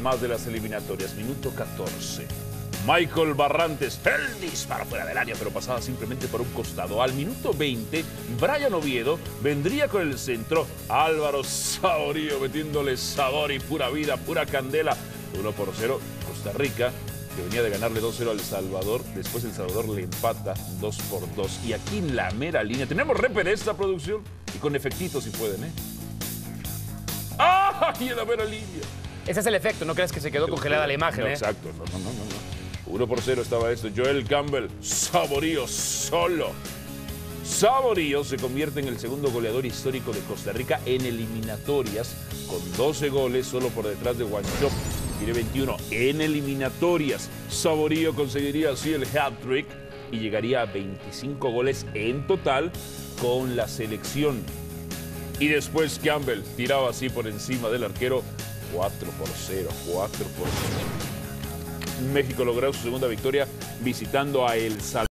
más de las eliminatorias, minuto 14. Michael Barrantes, el disparo fuera del área, pero pasaba simplemente por un costado. Al minuto 20, Brian Oviedo vendría con el centro. Álvaro Saborío metiéndole sabor y pura vida, pura candela. 1 por 0, Costa Rica, que venía de ganarle 2-0 al Salvador. Después El Salvador le empata 2 por 2. Y aquí en la mera línea, tenemos reper esta producción y con efectitos si pueden, ¿eh? ¡Ah! Y en la mera línea. Ese es el efecto, no creas que se quedó congelada la imagen, No, ¿eh? Exacto, no, no, no, no. no. 1 por 0 estaba esto. Joel Campbell, Saborío solo. Saborío se convierte en el segundo goleador histórico de Costa Rica en eliminatorias, con 12 goles solo por detrás de Guanchop. Tiene 21 en eliminatorias. Saborío conseguiría así el hat-trick y llegaría a 25 goles en total con la selección. Y después Campbell tiraba así por encima del arquero 4 por 0, 4 por 0. México logró su segunda victoria visitando a El Salvador.